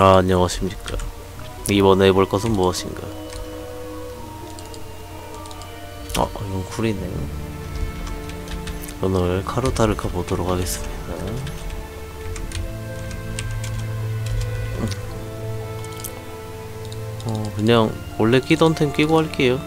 아, 안녕하십니까. 이번에 해볼 것은 무엇인가? 어, 이건 쿨이네. 오늘 카르타를 가보도록 하겠습니다. 음. 어, 그냥 원래 끼던 템 끼고 할게요.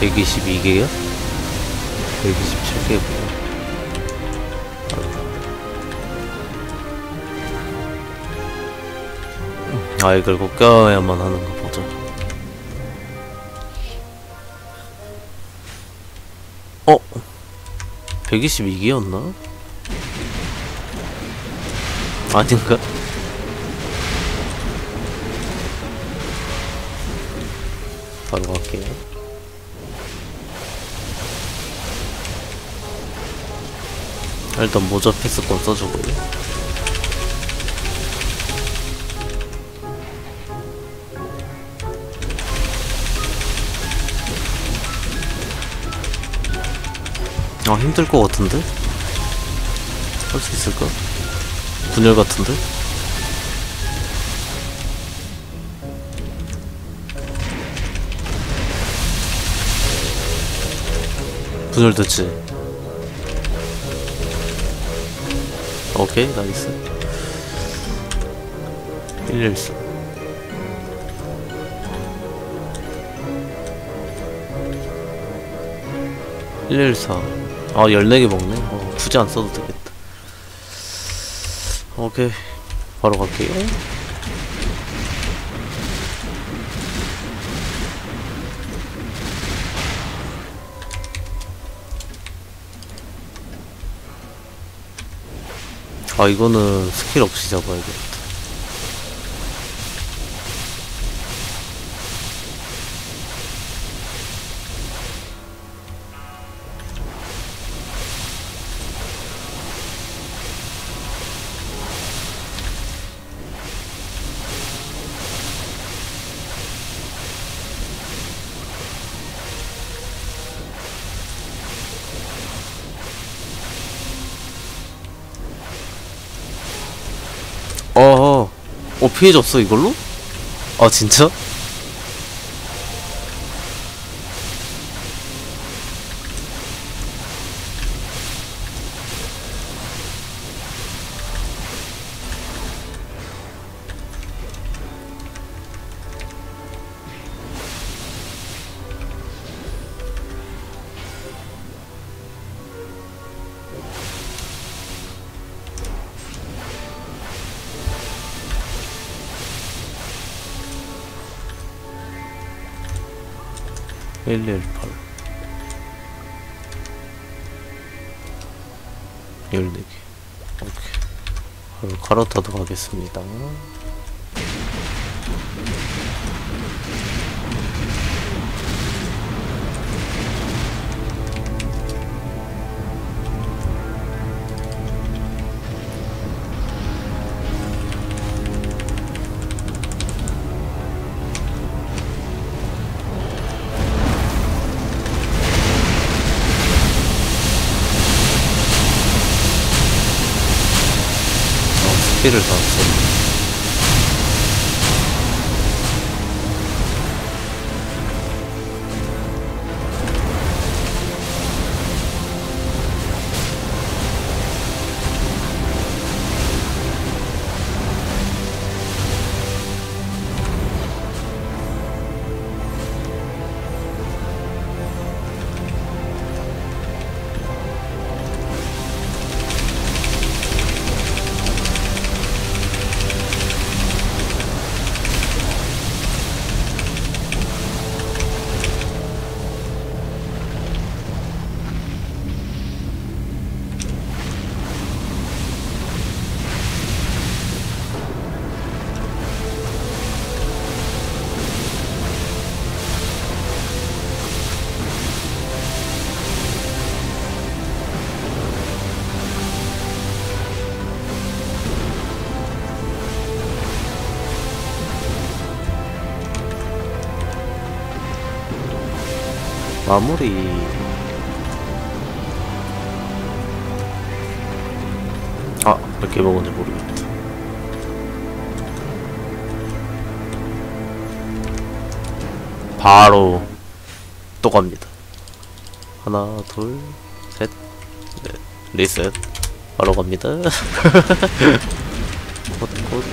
백이십이 개요 127개고요. 아, 이걸 꼭 껴야만 하는 거 보자. 어? 122개였나? 아닌가? 바로 갈게요. 일단 모자 패스권 써주고요. 아 힘들 것 같은데? 할 수 있을까? 분열 같은데? 분열 됐지? 오케이 나이스. 114 114아 14개 먹네. 어, 굳이 안 써도 되겠다. 오케이 바로 갈게요 아 이거는 스킬 없이 잡아야겠 피해졌어 이걸로? 아 진짜? (118) 14개. 오케이. 바로 가로타도 가겠습니다 다 써. 마무리. 아 몇 개 먹은지 모르겠다 바로 또 갑니다. 하나 둘셋 넷 리셋. 바로 갑니다. 곧, 곧.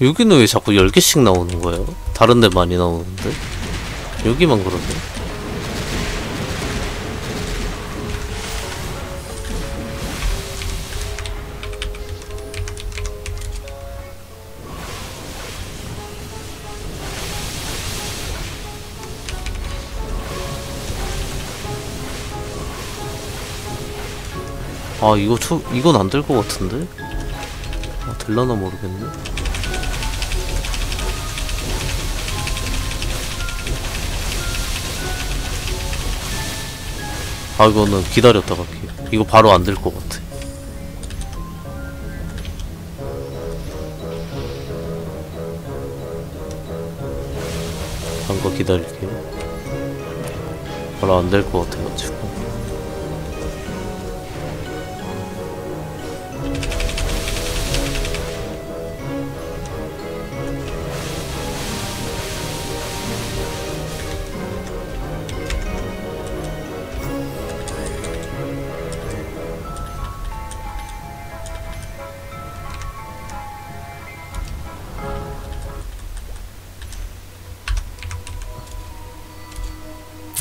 여기는 왜 자꾸 10개씩 나오는 거예요? 다른 데 많이 나오는데? 여기만 그러네? 아 이거 초, 이건 안 될 것 같은데? 아 될라나 모르겠네 아 이거는 기다렸다 갈게요. 이거 바로 안 될 것 같아. 한거 기다릴게요. 바로 안 될 것 같아가지고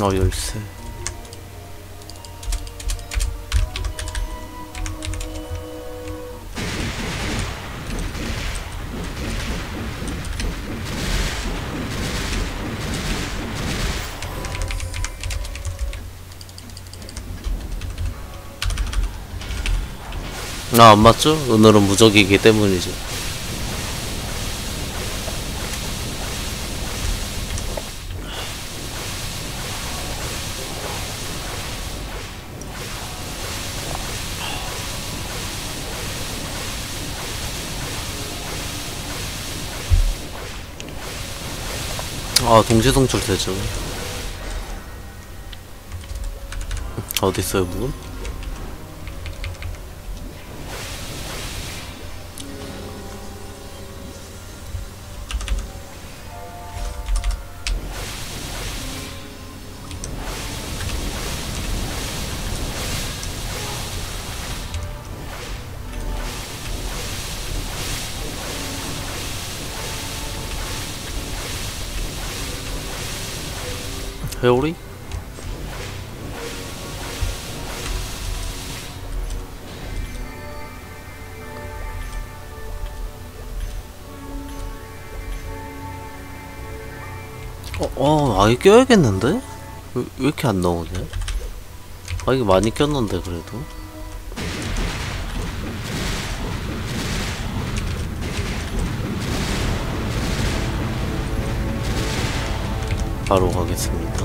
어 열쇠 아안 맞죠? 오늘은 무적이기 때문이죠 아 송출 되죠 어딨어요 문? 회오리? 어, 어, 아예 껴야겠는데? 왜, 왜 이렇게 안 나오냐? 아, 이게 많이 꼈는데, 그래도. 바로 가겠습니다.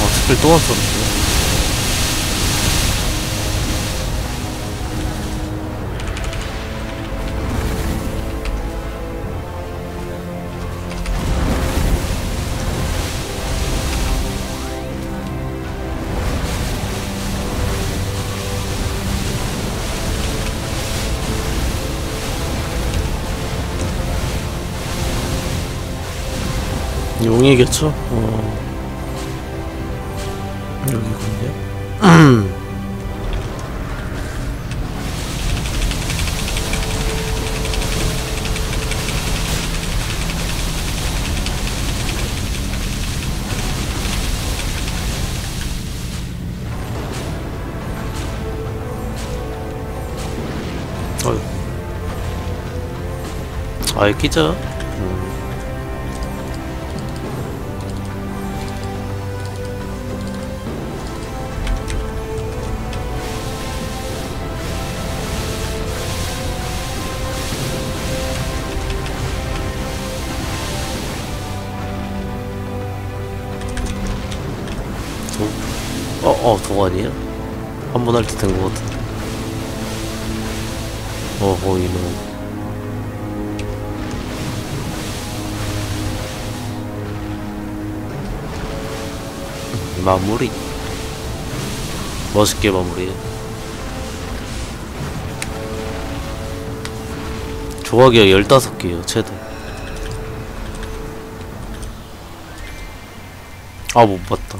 아, 스펠 또 왔었는데. 용이겠죠? 어. 여기군요. 어이. 아이 끼죠? 음. 어, 어, 동안이야? 한 번 할 때 된 것 같은데. 어허, 이놈. 마무리. 멋있게 마무리해. 조각이가 15개요, 최대. 아, 못 봤다.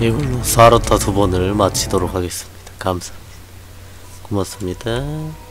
이걸로 사르타 두 번을 마치도록 하겠습니다. 감사합니다. 고맙습니다.